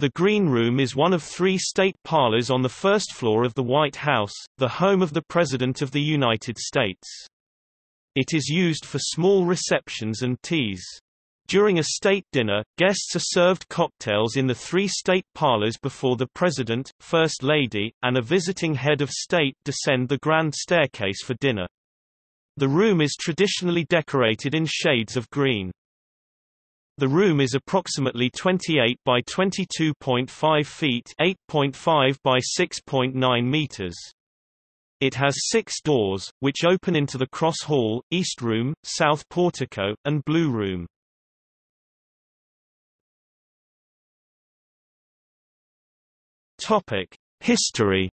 The Green Room is one of three state parlors on the first floor of the White House, the home of the President of the United States. It is used for small receptions and teas. During a state dinner, guests are served cocktails in the three state parlors before the President, First Lady, and a visiting head of state descend the grand staircase for dinner. The room is traditionally decorated in shades of green. The room is approximately 28 by 22.5 feet 8.5 by 6.9 meters. It has six doors, which open into the Cross Hall, East Room, South Portico, and Blue Room. Topic: History.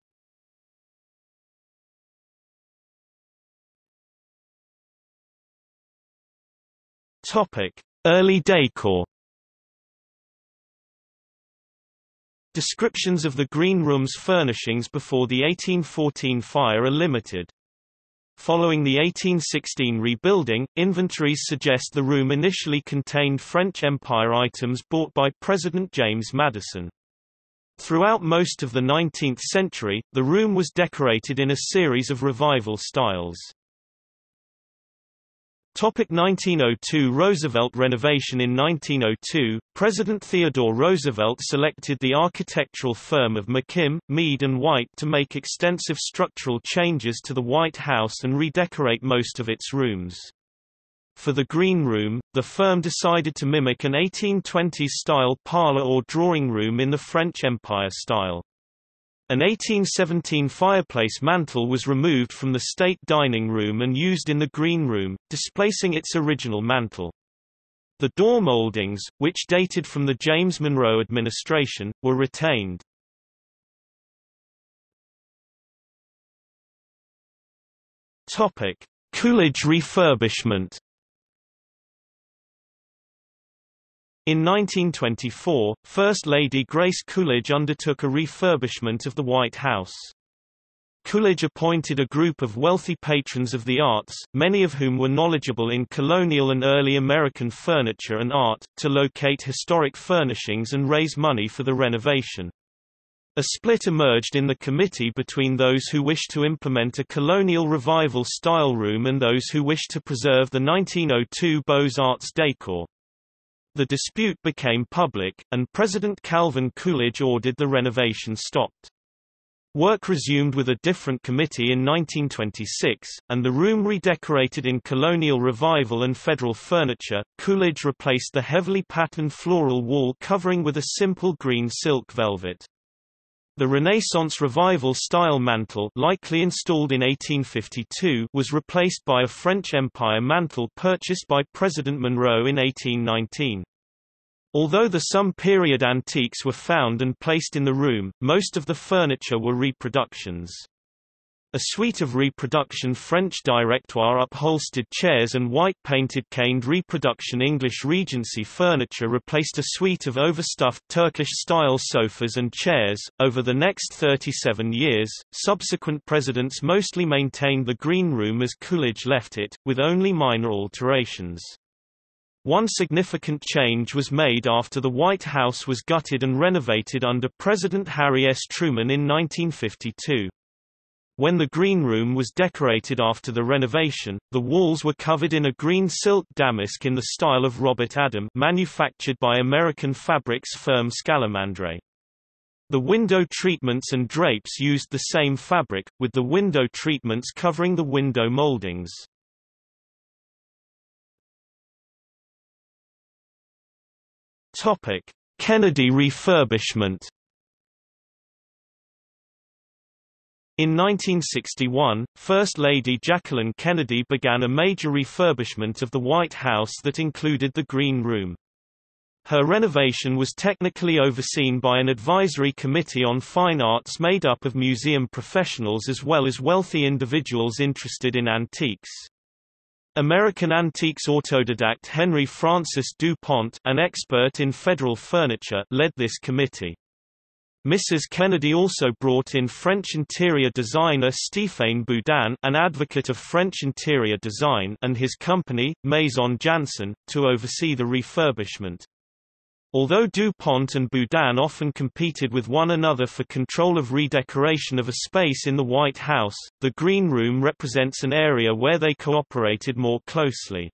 Topic: Early decor Descriptions of the Green Room's furnishings before the 1814 fire are limited. Following the 1816 rebuilding, inventories suggest the room initially contained French Empire items bought by President James Madison. Throughout most of the 19th century, the room was decorated in a series of revival styles. Topic 1902 Roosevelt renovation In 1902, President Theodore Roosevelt selected the architectural firm of McKim, Mead and White to make extensive structural changes to the White House and redecorate most of its rooms. For the Green Room, the firm decided to mimic an 1820s-style parlor or drawing room in the French Empire style. An 1817 fireplace mantel was removed from the state dining room and used in the green room, displacing its original mantel. The door moldings, which dated from the James Monroe administration, were retained. Topic: Coolidge refurbishment In 1924, First Lady Grace Coolidge undertook a refurbishment of the White House. Coolidge appointed a group of wealthy patrons of the arts, many of whom were knowledgeable in colonial and early American furniture and art, to locate historic furnishings and raise money for the renovation. A split emerged in the committee between those who wished to implement a colonial revival style room and those who wished to preserve the 1902 Beaux-Arts décor. The dispute became public, and President Calvin Coolidge ordered the renovation stopped. Work resumed with a different committee in 1926, and the room redecorated in colonial revival and federal furniture. Coolidge replaced the heavily patterned floral wall covering with a simple green silk velvet. The Renaissance Revival style mantel likely installed in 1852 was replaced by a French Empire mantel purchased by President Monroe in 1819. Although the some period antiques were found and placed in the room, most of the furniture were reproductions. A suite of reproduction French directoire upholstered chairs and white-painted caned reproduction English Regency furniture replaced a suite of overstuffed Turkish-style sofas and chairs. Over the next 37 years, subsequent presidents mostly maintained the Green Room as Coolidge left it, with only minor alterations. One significant change was made after the White House was gutted and renovated under President Harry S. Truman in 1952. When the Green Room was decorated after the renovation, the walls were covered in a green silk damask in the style of Robert Adam manufactured by American fabrics firm Scalamandre. The window treatments and drapes used the same fabric, with the window treatments covering the window moldings. Kennedy refurbishment In 1961, First Lady Jacqueline Kennedy began a major refurbishment of the White House that included the Green Room. Her renovation was technically overseen by an advisory committee on fine arts made up of museum professionals as well as wealthy individuals interested in antiques. American antiques autodidact Henry Francis DuPont, an expert in federal furniture, led this committee. Mrs. Kennedy also brought in French interior designer Stéphane Boudin an advocate of French interior design and his company, Maison Jansen, to oversee the refurbishment. Although DuPont and Boudin often competed with one another for control of redecoration of a space in the White House, the Green Room represents an area where they cooperated more closely.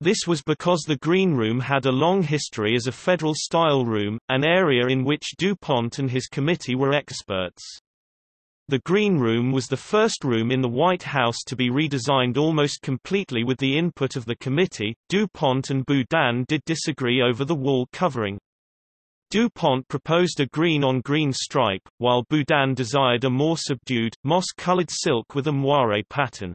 This was because the Green Room had a long history as a federal-style room, an area in which DuPont and his committee were experts. The Green Room was the first room in the White House to be redesigned almost completely with the input of the committee. DuPont and Boudin did disagree over the wall covering. DuPont proposed a green-on-green stripe, while Boudin desired a more subdued, moss-colored silk with a moire pattern.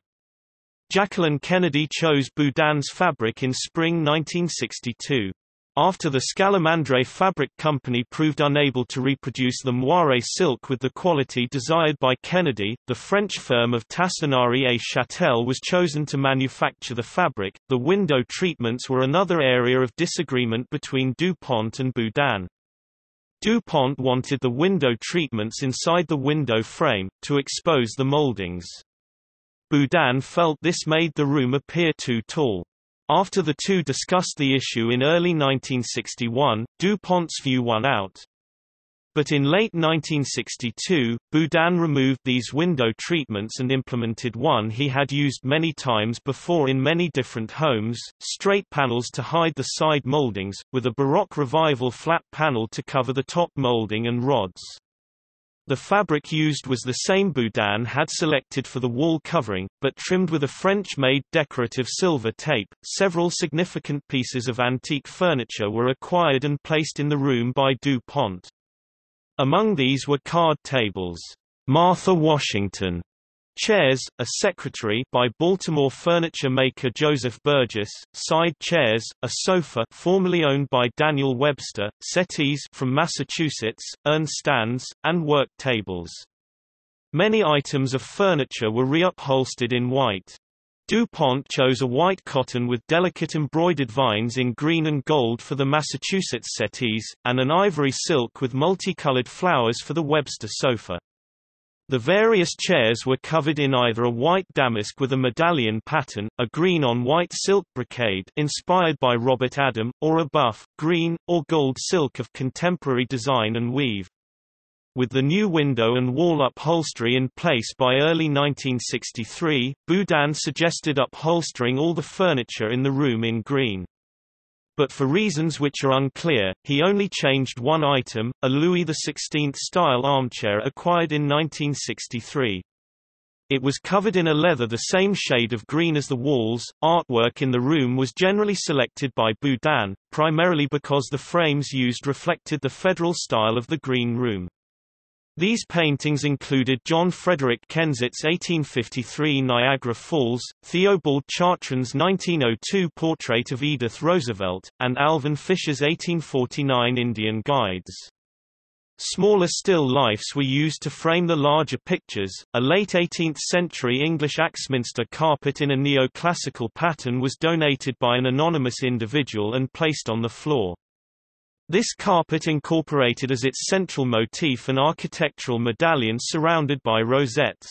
Jacqueline Kennedy chose Boudin's fabric in spring 1962. After the Scalamandre Fabric Company proved unable to reproduce the moire silk with the quality desired by Kennedy, the French firm of Tassinari et Châtel was chosen to manufacture the fabric. The window treatments were another area of disagreement between DuPont and Boudin. DuPont wanted the window treatments inside the window frame, to expose the moldings. Boudin felt this made the room appear too tall. After the two discussed the issue in early 1961, DuPont's view won out. But in late 1962, Boudin removed these window treatments and implemented one he had used many times before in many different homes, straight panels to hide the side moldings, with a Baroque revival flat panel to cover the top molding and rods. The fabric used was the same Boudin had selected for the wall covering, but trimmed with a French-made decorative silver tape. Several significant pieces of antique furniture were acquired and placed in the room by DuPont. Among these were card tables, Martha Washington, Chairs, a secretary by Baltimore furniture maker Joseph Burgess, side chairs, a sofa formerly owned by Daniel Webster, settees from Massachusetts, urn stands, and work tables. Many items of furniture were reupholstered in white. DuPont chose a white cotton with delicate embroidered vines in green and gold for the Massachusetts settees, and an ivory silk with multicolored flowers for the Webster sofa. The various chairs were covered in either a white damask with a medallion pattern, a green-on-white silk brocade inspired by Robert Adam, or a buff, green, or gold silk of contemporary design and weave. With the new window and wall upholstery in place by early 1963, Boudin suggested upholstering all the furniture in the room in green but for reasons which are unclear, he only changed one item, a Louis XVI-style armchair acquired in 1963. It was covered in a leather the same shade of green as the walls. Artwork in the room was generally selected by Boudin, primarily because the frames used reflected the federal style of the Green Room. These paintings included John Frederick Kensett's 1853 Niagara Falls, Theobald Chartran's 1902 portrait of Edith Roosevelt, and Alvan Fisher's 1849 Indian Guides. Smaller still lifes were used to frame the larger pictures. A late 18th century English Axminster carpet in a neoclassical pattern was donated by an anonymous individual and placed on the floor. This carpet incorporated as its central motif an architectural medallion surrounded by rosettes.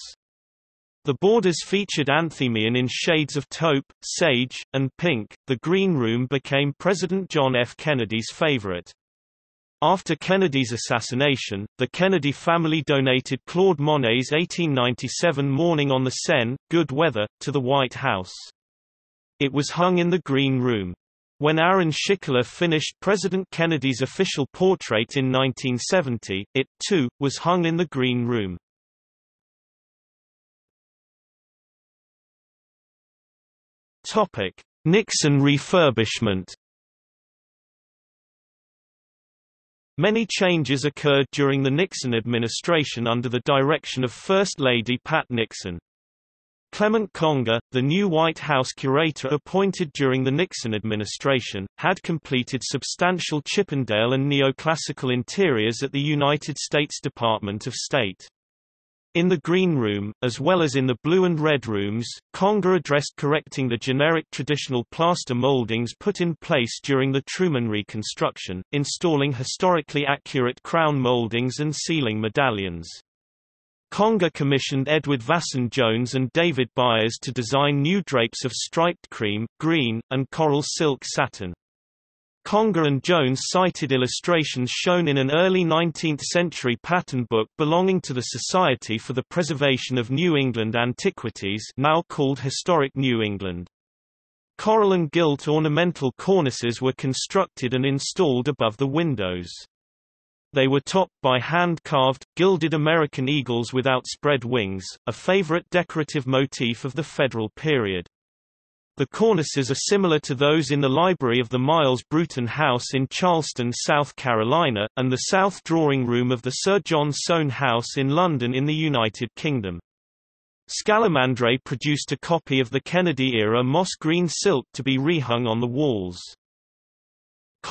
The borders featured anthemion in shades of taupe, sage, and pink. The Green Room became President John F. Kennedy's favorite. After Kennedy's assassination, the Kennedy family donated Claude Monet's 1897 Morning on the Seine, Good Weather, to the White House. It was hung in the Green Room. When Aaron Shikler finished President Kennedy's official portrait in 1970, it, too, was hung in the Green Room. Nixon refurbishment Many changes occurred during the Nixon administration under the direction of First Lady Pat Nixon. Clement Conger, the new White House curator appointed during the Nixon administration, had completed substantial Chippendale and neoclassical interiors at the United States Department of State. In the Green Room, as well as in the Blue and Red Rooms, Conger addressed correcting the generic traditional plaster moldings put in place during the Truman Reconstruction, installing historically accurate crown moldings and ceiling medallions. Conger commissioned Edward Vason Jones and David Byers to design new drapes of striped cream, green, and coral silk satin. Conger and Jones cited illustrations shown in an early 19th-century pattern book belonging to the Society for the Preservation of New England Antiquities now called Historic New England. Coral and gilt ornamental cornices were constructed and installed above the windows. They were topped by hand-carved, gilded American eagles with outspread wings, a favorite decorative motif of the Federal period. The cornices are similar to those in the library of the Miles Brewton House in Charleston, South Carolina, and the South Drawing Room of the Sir John Soane House in London in the United Kingdom. Scalamandre produced a copy of the Kennedy-era moss green silk to be rehung on the walls.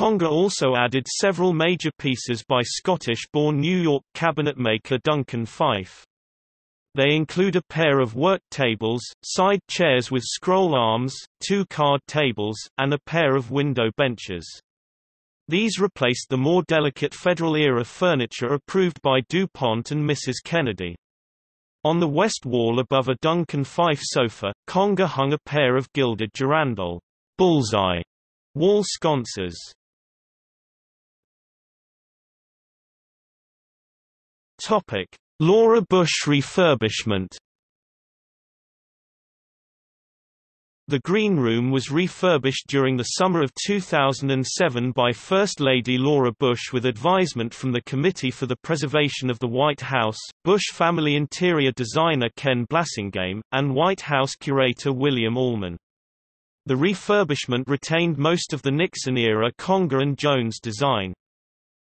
Conger also added several major pieces by Scottish-born New York cabinet maker Duncan Phyfe. They include a pair of work tables, side chairs with scroll arms, two card tables, and a pair of window benches. These replaced the more delicate Federal-era furniture approved by DuPont and Mrs. Kennedy. On the west wall above a Duncan Phyfe sofa, Conger hung a pair of gilded girandole bullseye wall sconces. Topic: Laura Bush refurbishment The Green Room was refurbished during the summer of 2007 by First Lady Laura Bush with advisement from the Committee for the Preservation of the White House, Bush family interior designer Ken Blasingame, and White House curator William Allman. The refurbishment retained most of the Nixon-era Conger and Jones design.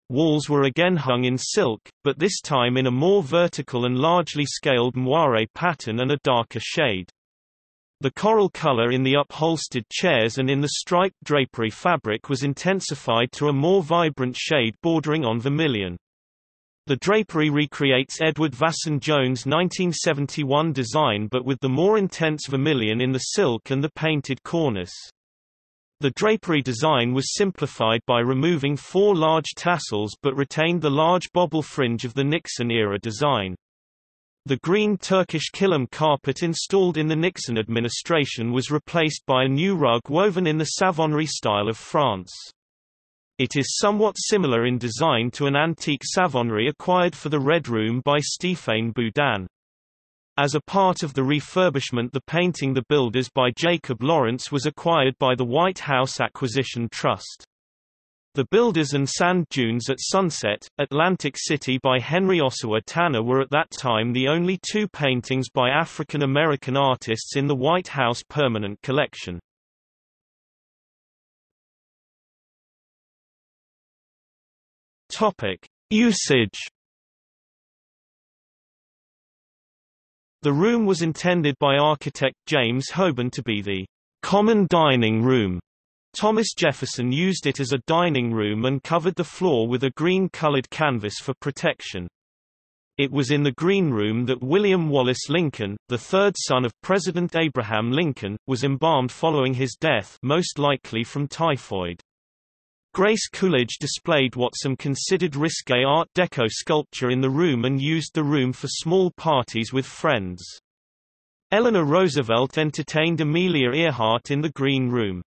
Walls were again hung in silk, but this time in a more vertical and largely scaled moire pattern and a darker shade. The coral color in the upholstered chairs and in the striped drapery fabric was intensified to a more vibrant shade bordering on vermilion. The drapery recreates Edward Vason Jones' 1971 design but with the more intense vermilion in the silk and the painted cornice. The drapery design was simplified by removing four large tassels but retained the large bobble fringe of the Nixon-era design. The green Turkish kilim carpet installed in the Nixon administration was replaced by a new rug woven in the Savonnerie style of France. It is somewhat similar in design to an antique Savonnerie acquired for the Red Room by Stéphane Boudin. As a part of the refurbishment the painting The Builders by Jacob Lawrence was acquired by the White House Acquisition Trust. The Builders and Sand Dunes at Sunset, Atlantic City by Henry Ossawa Tanner were at that time the only two paintings by African American artists in the White House permanent collection. Usage The room was intended by architect James Hoban to be the common dining room. Thomas Jefferson used it as a dining room and covered the floor with a green-colored canvas for protection. It was in the Green Room that William Wallace Lincoln, the third son of President Abraham Lincoln, was embalmed following his death most likely from typhoid. Grace Coolidge displayed what some considered risque Art Deco sculpture in the room and used the room for small parties with friends. Eleanor Roosevelt entertained Amelia Earhart in the Green Room.